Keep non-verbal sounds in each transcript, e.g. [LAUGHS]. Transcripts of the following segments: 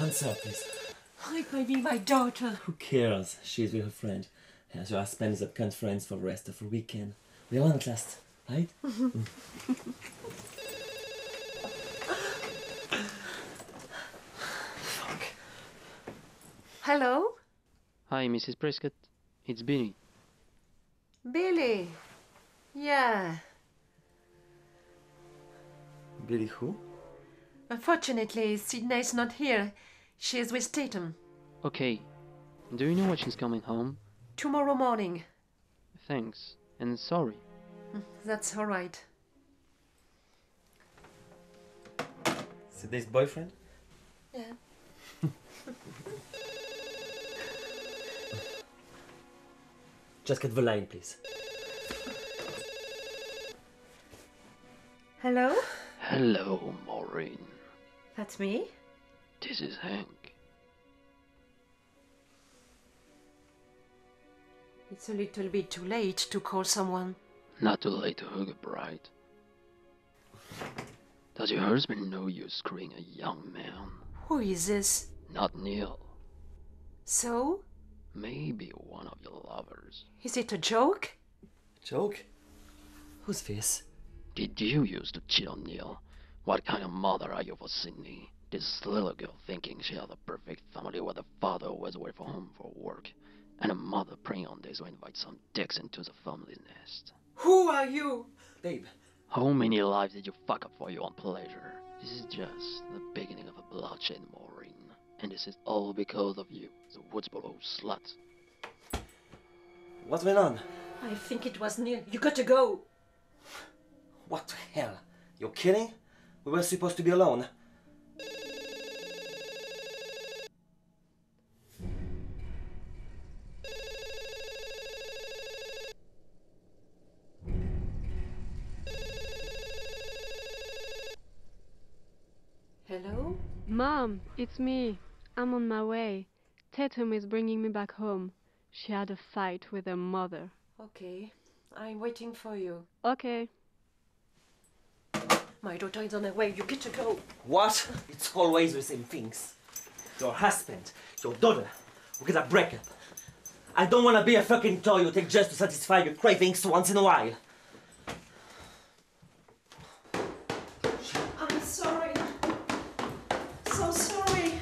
Answer, please. It may be my daughter. Who cares? She's with her friend. And your husband is at conference for the rest of the weekend. We are on at last, right? Mm-hmm. [LAUGHS] Hello? Hi, Mrs. Prescott. It's Billy. Billy. Yeah. Billy who? Unfortunately, Sidney's not here. She is with Tatum. Okay. Do you know when she's coming home? Tomorrow morning. Thanks. And sorry. Mm, that's all right. Sidney's boyfriend? Yeah. [LAUGHS] Just get the line, please. Hello? Hello, Maureen. That's me? This is Hank. It's a little bit too late to call someone. Not too late to hook a bride. Does your husband know you're screwing a young man? Who is this? Not Neil. So? Maybe one of your lovers. Is it a joke? Joke? Who's this? Did you used to cheat on Neil? What kind of mother are you for Sidney? This little girl thinking she has a perfect family where the father was away from home for work, and a mother praying on days to invite some dicks into the family nest. Who are you? Babe. How many lives did you fuck up for your own pleasure? This is just the beginning of a bloodshed, Maureen. And this is all because of you, the Woodsboro slut. What's going on? I think it was Neil. You gotta go. What the hell? You're kidding? We were supposed to be alone. Hello? Mom, it's me. I'm on my way. Tatum is bringing me back home. She had a fight with her mother. Okay. I'm waiting for you. Okay. My daughter is on her way. You get to go. What? It's always the same things. Your husband, your daughter, we get a breakup. I don't want to be a fucking toy you take just to satisfy your cravings once in a while. I'm sorry. So sorry.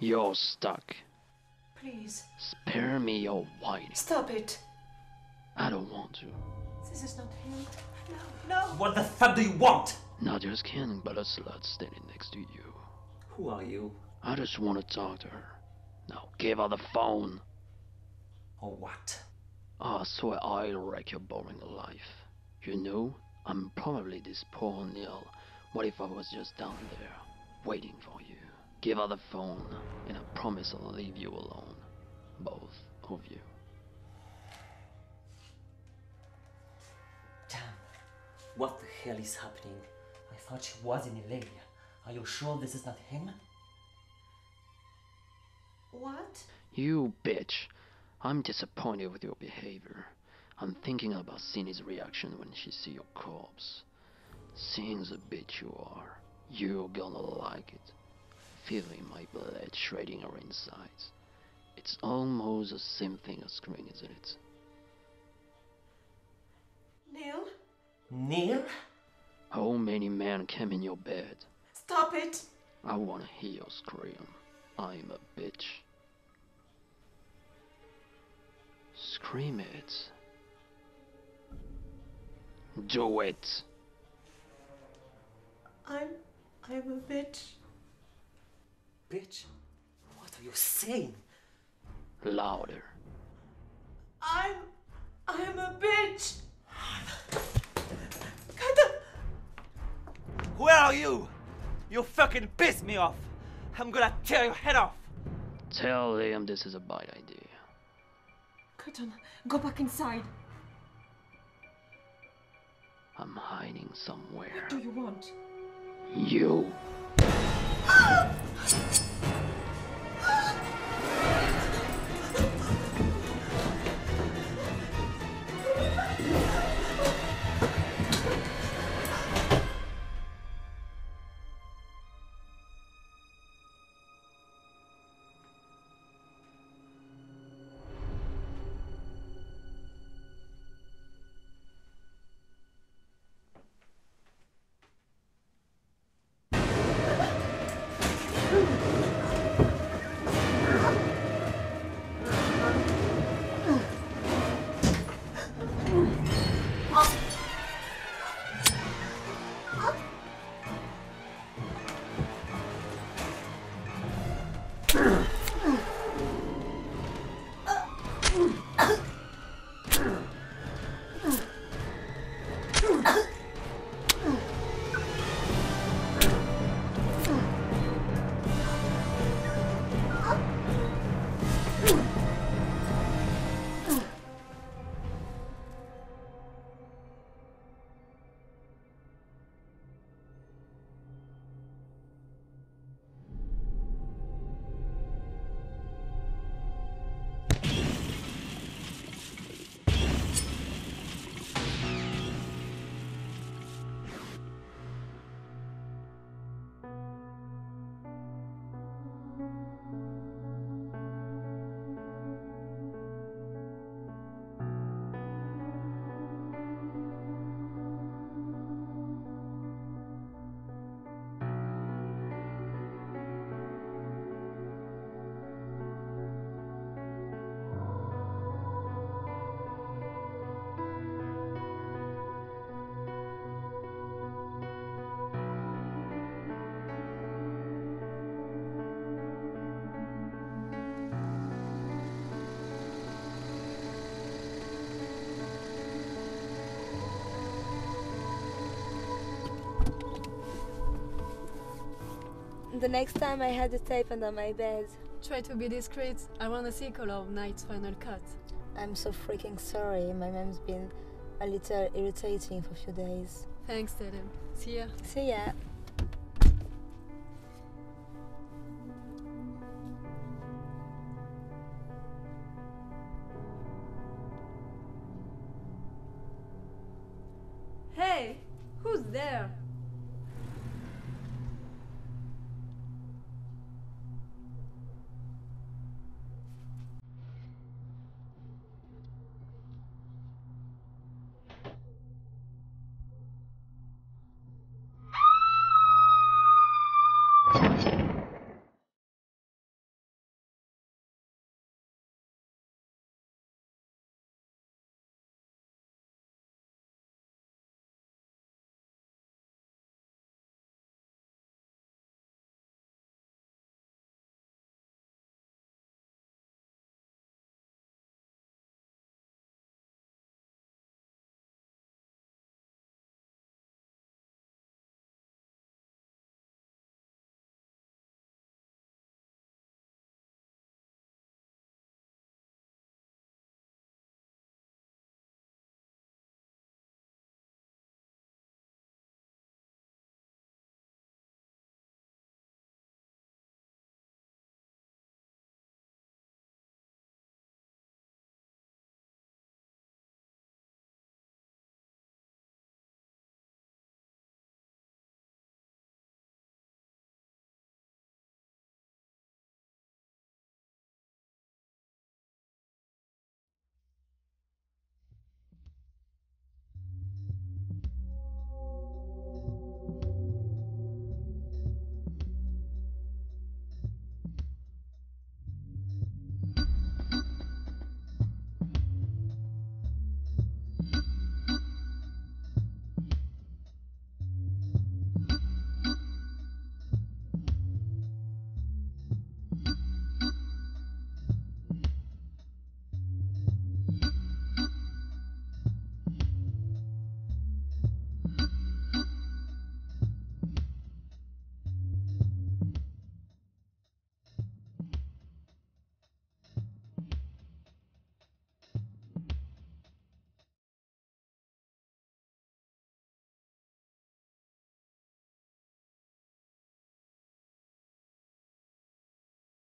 You're stuck. Please, Spare me your whining. stop it. I don't want to. This is not him. No, no. What the fuck do you want? Not your skin, but a slut standing next to you. Who are you? I just want to talk to her. Now give her the phone. Or what? I swear I'll wreck your boring life. You know, I'm probably this poor Neil. What if I was just down there, waiting for you? Give her the phone, and I promise I'll leave you alone. Both of you. Damn. What the hell is happening? I thought she was in Elalia. Are you sure this is not him? What? You bitch. I'm disappointed with your behavior. I'm thinking about Cindy's reaction when she see your corpse. Seeing the bitch you are, you're gonna like it. Feeling my blood shredding her insides. It's almost the same thing as screaming, isn't it? Neil? Neil? How many men came in your bed? Stop it. I wanna hear you scream. I'm a bitch. Scream it. Do it. I'm. I'm a bitch. Bitch? What are you saying? Louder. I'm. I'm a bitch. Kada. Where are you? You fucking piss me off. I'm gonna tear your head off. Tell Liam this is a bad idea. Cotton, go back inside. I'm hiding somewhere. What do you want? You. Ah! ちょっと。Mm-hmm. The next time I had the tape under my bed. Try to be discreet. I want to see Color of Night's final cut. I'm so freaking sorry. My mom's been a little irritating for a few days. Thanks, Tatum. See ya. See ya.